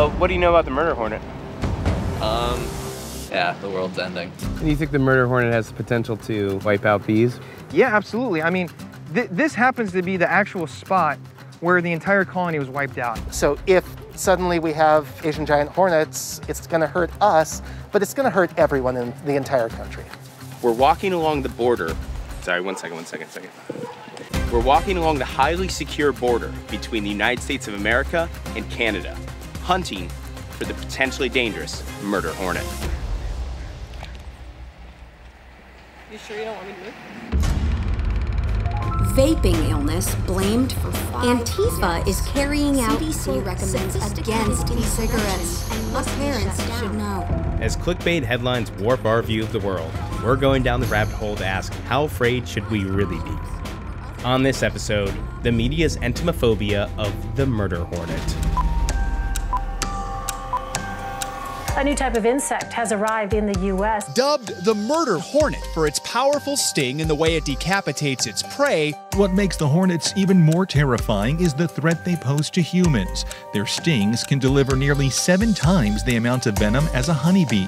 Oh, what do you know about the murder hornet? Um, yeah, the world's ending. Do you think the murder hornet has the potential to wipe out bees? Yeah, absolutely. I mean, th this happens to be the actual spot where the entire colony was wiped out. So if suddenly we have Asian giant hornets, it's going to hurt us, but it's going to hurt everyone in the entire country. We're walking along the border. Sorry, one second, one second, second. We're walking along the highly secure border between the United States of America and Canada, hunting for the potentially dangerous murder hornet. You sure you don't want me to move? Vaping illness blamed for Antifa is carrying out CDC recommends against e-cigarettes. What parents should know. As clickbait headlines warp our view of the world, we're going down the rabbit hole to ask how afraid should we really be? On this episode, the media's entomophobia of the murder hornet. A new type of insect has arrived in the U.S. Dubbed the murder hornet for its powerful sting and the way it decapitates its prey, What makes the hornets even more terrifying is the threat they pose to humans. Their stings can deliver nearly seven times the amount of venom as a honeybee.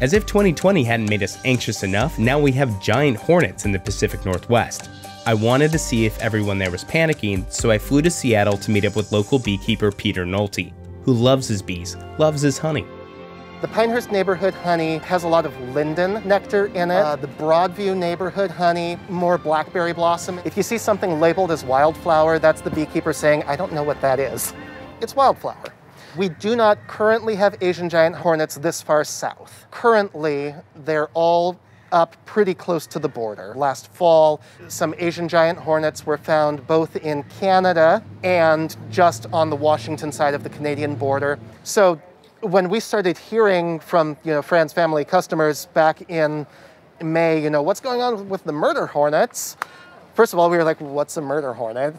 As if 2020 hadn't made us anxious enough, now we have giant hornets in the Pacific Northwest. I wanted to see if everyone there was panicking, so I flew to Seattle to meet up with local beekeeper Peter Nolte, who loves his bees, loves his honey. The Pinehurst neighborhood honey has a lot of linden nectar in it. Uh, the Broadview neighborhood honey, more blackberry blossom. If you see something labeled as wildflower, that's the beekeeper saying, I don't know what that is. It's wildflower. We do not currently have Asian giant hornets this far south. Currently, they're all up pretty close to the border. Last fall, some Asian giant hornets were found both in Canada and just on the Washington side of the Canadian border. So when we started hearing from you know Fran's family customers back in May, you know, what's going on with the murder hornets? First of all, we were like, what's a murder hornet?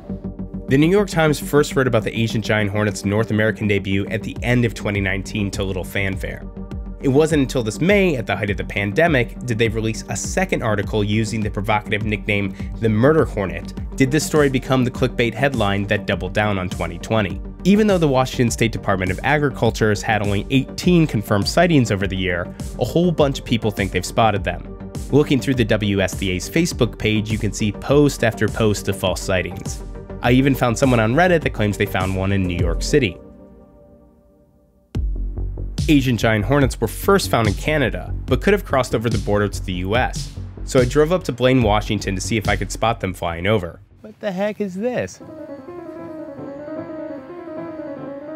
The New York Times first wrote about the Asian giant hornet's North American debut at the end of 2019 to little fanfare. It wasn't until this May, at the height of the pandemic, did they release a second article using the provocative nickname The Murder Hornet. Did this story become the clickbait headline that doubled down on 2020? Even though the Washington State Department of Agriculture has had only 18 confirmed sightings over the year, a whole bunch of people think they've spotted them. Looking through the WSDA's Facebook page, you can see post after post of false sightings. I even found someone on Reddit that claims they found one in New York City. Asian giant hornets were first found in Canada, but could have crossed over the border to the US. So I drove up to Blaine, Washington to see if I could spot them flying over. What the heck is this?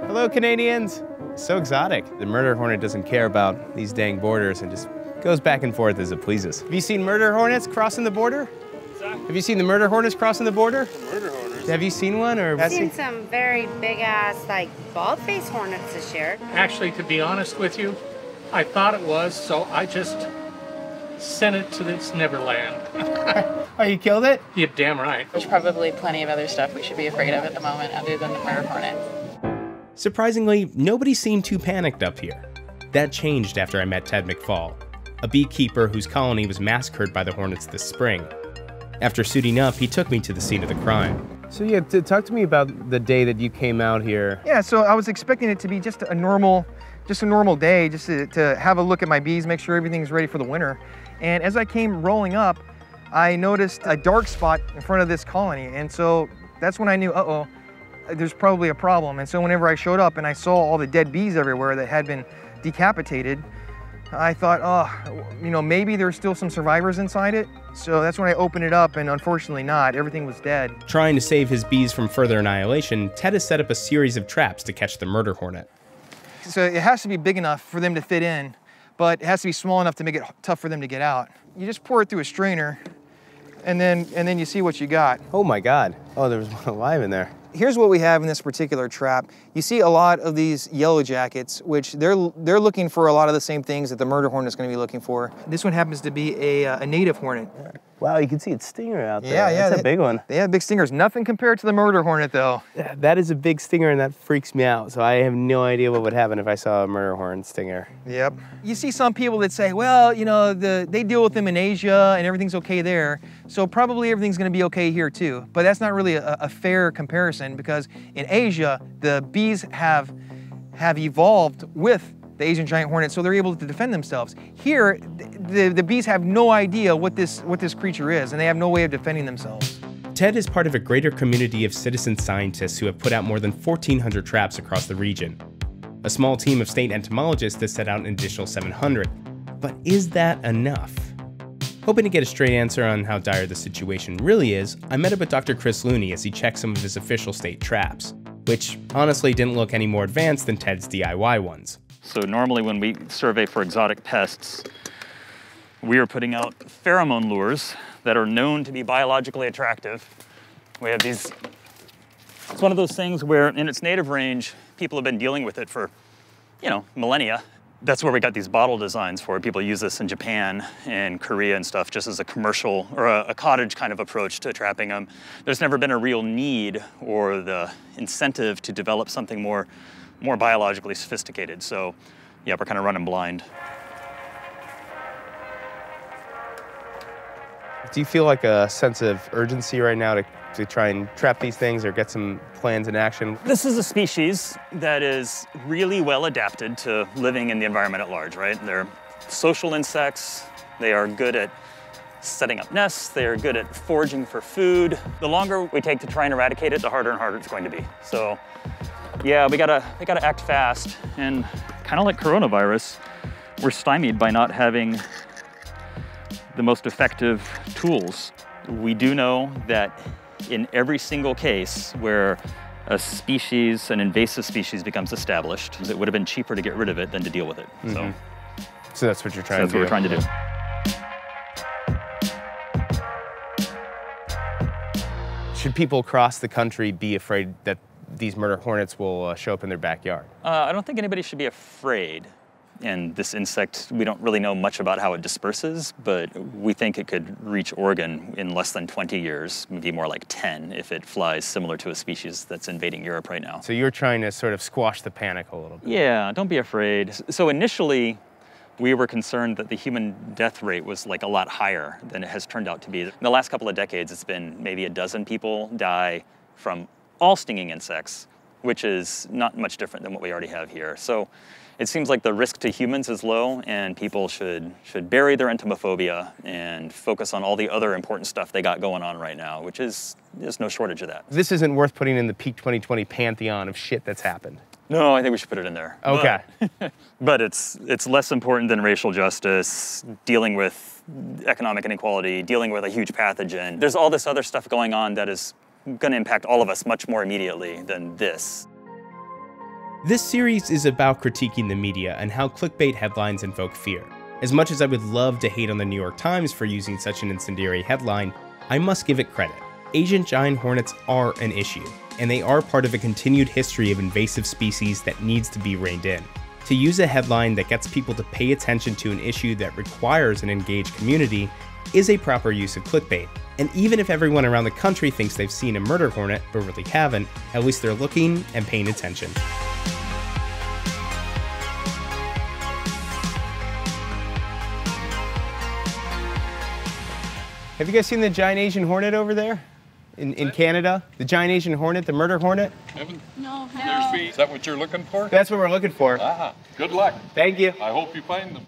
Hello, Canadians. So exotic. The murder hornet doesn't care about these dang borders and just goes back and forth as it pleases. Have you seen murder hornets crossing the border? Have you seen the murder hornets crossing the border? Murder hornets. Have you seen one or? I've seen some very big ass, like bald face hornets this year. Actually, to be honest with you, I thought it was, so I just sent it to its Neverland. oh, you killed it? You're damn right. There's probably plenty of other stuff we should be afraid of at the moment other than the murder hornet. Surprisingly, nobody seemed too panicked up here. That changed after I met Ted McFall, a beekeeper whose colony was massacred by the hornets this spring. After suiting up, he took me to the scene of the crime. So yeah, t- talk to me about the day that you came out here. Yeah, so I was expecting it to be just a normal, just a normal day, just to, to have a look at my bees, make sure everything's ready for the winter. And as I came rolling up, I noticed a dark spot in front of this colony. And so that's when I knew, uh-oh, there's probably a problem. And so whenever I showed up and I saw all the dead bees everywhere that had been decapitated, I thought, oh, you know, maybe there's still some survivors inside it. So that's when I opened it up, and unfortunately not. Everything was dead. Trying to save his bees from further annihilation, Ted has set up a series of traps to catch the murder hornet. So it has to be big enough for them to fit in, but it has to be small enough to make it tough for them to get out. You just pour it through a strainer, and then and then you see what you got. Oh my God! Oh, there was one alive in there. Here's what we have in this particular trap. You see a lot of these yellow jackets, which they're they're looking for a lot of the same things that the murder hornet is going to be looking for. This one happens to be a, uh, a native hornet. Wow, you can see its stinger out there. Yeah, yeah, That's a big one. They have big stingers. Nothing compared to the murder hornet, though. Yeah, That is a big stinger, and that freaks me out. So I have no idea what would happen if I saw a murder hornet stinger. Yep. You see some people that say, well, you know, the they deal with them in Asia and everything's okay there, so probably everything's going to be okay here too. But that's not really a, a fair comparison because in Asia, the bees have have evolved with the Asian giant hornet, so they're able to defend themselves. Here, the, the bees have no idea what this, what this creature is, and they have no way of defending themselves. Ted is part of a greater community of citizen scientists who have put out more than 1,400 traps across the region. A small team of state entomologists has set out an additional 700. But is that enough? Hoping to get a straight answer on how dire the situation really is, I met up with Dr. Chris Looney as he checked some of his official state traps, which honestly didn't look any more advanced than Ted's DIY ones. So normally when we survey for exotic pests, we are putting out pheromone lures that are known to be biologically attractive. We have these, it's one of those things where in its native range, people have been dealing with it for, you know, millennia. That's where we got these bottle designs for. People use this in Japan and Korea and stuff just as a commercial or a, a cottage kind of approach to trapping them. There's never been a real need or the incentive to develop something more, more biologically sophisticated. So yeah, we're kind of running blind. Do you feel like a sense of urgency right now to, to try and trap these things or get some plans in action? This is a species that is really well adapted to living in the environment at large, right? They're social insects. They are good at setting up nests. They are good at foraging for food. The longer we take to try and eradicate it, the harder and harder it's going to be. So yeah, we gotta, we gotta act fast. And kind of like coronavirus, we're stymied by not having the most effective tools. We do know that in every single case where a species, an invasive species becomes established, it would have been cheaper to get rid of it than to deal with it. Mm -hmm. So, mm-hmm. so that's what you're trying so to do. That's what we're trying to do. Should people across the country be afraid that these murder hornets will uh, show up in their backyard? Uh, I don't think anybody should be afraid. And this insect, we don't really know much about how it disperses, but we think it could reach Oregon in less than 20 years, maybe more like 10 if it flies similar to a species that's invading Europe right now. So you're trying to sort of squash the panic a little bit. Yeah, don't be afraid. So initially, we were concerned that the human death rate was like a lot higher than it has turned out to be. In the last couple of decades, it's been maybe a dozen people die from all stinging insects, which is not much different than what we already have here. So it seems like the risk to humans is low and people should, should bury their entomophobia and focus on all the other important stuff they got going on right now, which is, there's no shortage of that. This isn't worth putting in the peak 2020 pantheon of shit that's happened. No, I think we should put it in there. Okay. But, but it's, it's less important than racial justice, dealing with economic inequality, dealing with a huge pathogen. There's all this other stuff going on that is going to impact all of us much more immediately than this. This series is about critiquing the media and how clickbait headlines invoke fear. As much as I would love to hate on the New York Times for using such an incendiary headline, I must give it credit. Asian giant hornets are an issue, and they are part of a continued history of invasive species that needs to be reined in. To use a headline that gets people to pay attention to an issue that requires an engaged community is a proper use of clickbait. And even if everyone around the country thinks they've seen a murder hornet but really haven't, at least they're looking and paying attention. Have you guys seen the giant Asian hornet over there? In, in Canada? The giant Asian hornet, the murder hornet? Haven't? No, no. Is that what you're looking for? That's what we're looking for. Ah, good luck. Thank you. I hope you find them.